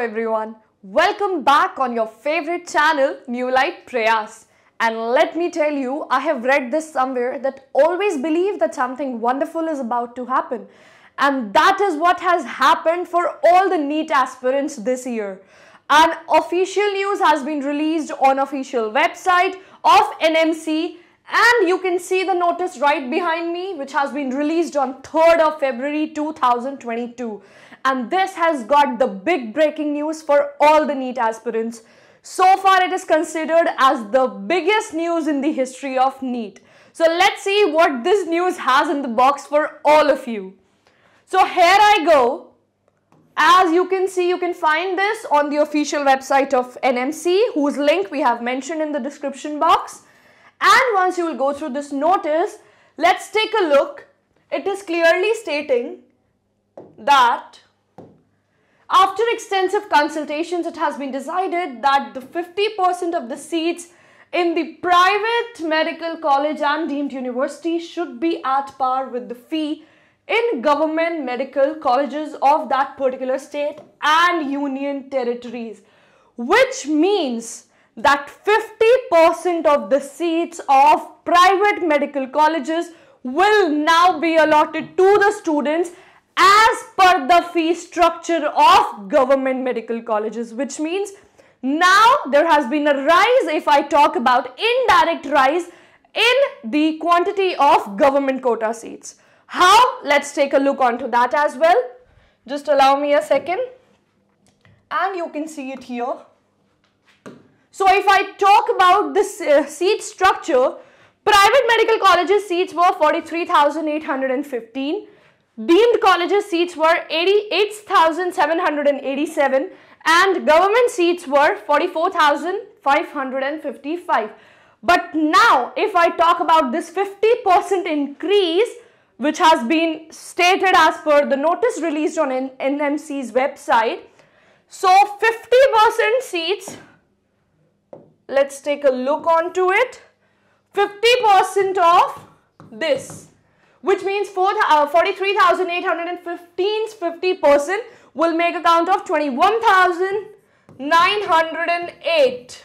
everyone. Welcome back on your favorite channel, New Light Prayaas. And let me tell you, I have read this somewhere that always believe that something wonderful is about to happen. And that is what has happened for all the NEET aspirants this year. An official news has been released on official website of NMC and you can see the notice right behind me which has been released on 3rd of February 2022 and this has got the big breaking news for all the NEET aspirants. So far it is considered as the biggest news in the history of NEET. So let's see what this news has in the box for all of you. So here I go. As you can see, you can find this on the official website of NMC, whose link we have mentioned in the description box. And once you will go through this notice, let's take a look. It is clearly stating that after extensive consultations, it has been decided that the 50% of the seats in the private medical college and deemed university should be at par with the fee in government medical colleges of that particular state and union territories, which means that 50% of the seats of private medical colleges will now be allotted to the students as per the fee structure of government medical colleges which means now there has been a rise if I talk about indirect rise in the quantity of government quota seats. How? Let's take a look onto that as well. Just allow me a second and you can see it here. So if I talk about this uh, seat structure, private medical colleges seats were 43,815 Deemed colleges seats were 88,787 and government seats were 44,555. But now if I talk about this 50% increase which has been stated as per the notice released on NMC's website. So 50% seats, let's take a look onto it. 50% of this which means uh, 43,815's 50% will make a count of 21,908.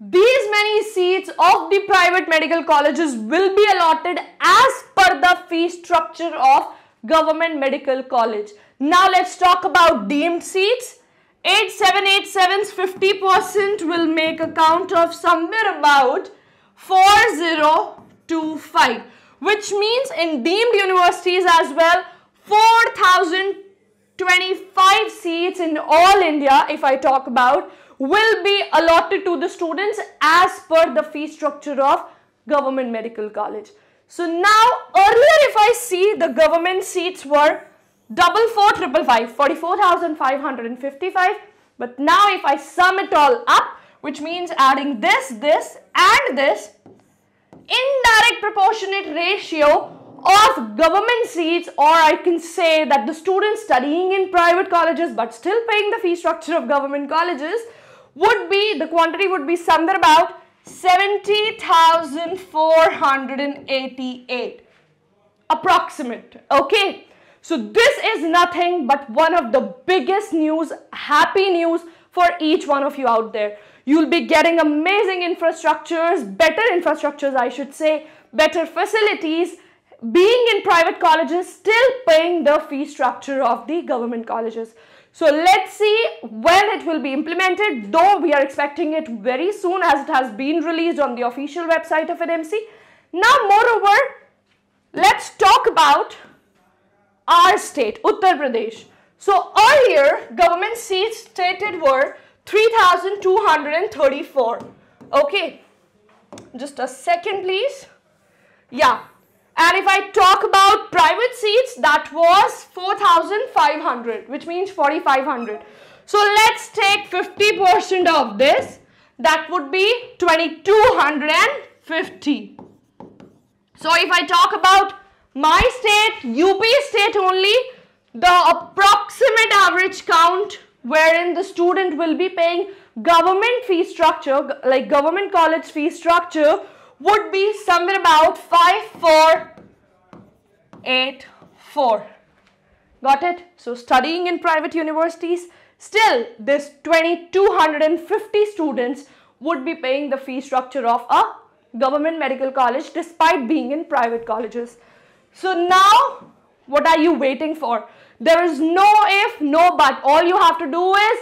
These many seats of the private medical colleges will be allotted as per the fee structure of government medical college. Now let's talk about deemed seats. 8787's 50% will make a count of somewhere about 4025 which means in deemed universities as well 4025 seats in all India if I talk about will be allotted to the students as per the fee structure of government medical college. So now earlier if I see the government seats were double four triple five 44,555 but now if I sum it all up which means adding this this and this indirect proportionate ratio of government seats or I can say that the students studying in private colleges but still paying the fee structure of government colleges would be, the quantity would be somewhere about 70,488 approximate okay? So this is nothing but one of the biggest news happy news for each one of you out there You'll be getting amazing infrastructures, better infrastructures, I should say, better facilities, being in private colleges, still paying the fee structure of the government colleges. So let's see when it will be implemented, though we are expecting it very soon as it has been released on the official website of NMC. Now, moreover, let's talk about our state, Uttar Pradesh. So earlier, government seats stated were 3234 okay. Just a second please. Yeah. And if I talk about private seats that was 4500 which means 4500 so let's take 50% of this. That would be 2250 so if I talk about my state UP state only the approximate average count wherein the student will be paying government fee structure like government college fee structure would be somewhere about 5484 got it so studying in private universities Still, this 2250 students would be paying the fee structure of a government medical college despite being in private colleges. So now, what are you waiting for? There is no if, no but. All you have to do is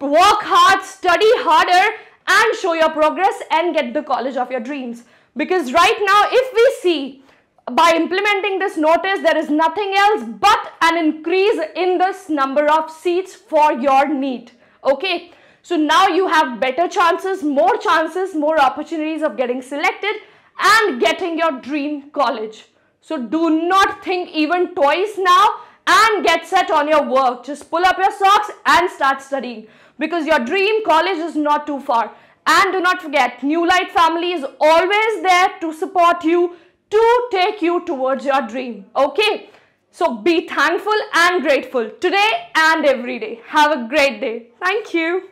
work hard, study harder and show your progress and get the college of your dreams. Because right now, if we see by implementing this notice, there is nothing else but an increase in this number of seats for your need. Okay. So now you have better chances, more chances, more opportunities of getting selected and getting your dream college. So do not think even twice now and get set on your work. Just pull up your socks and start studying because your dream college is not too far. And do not forget, New Light family is always there to support you, to take you towards your dream. Okay? So be thankful and grateful today and every day. Have a great day. Thank you.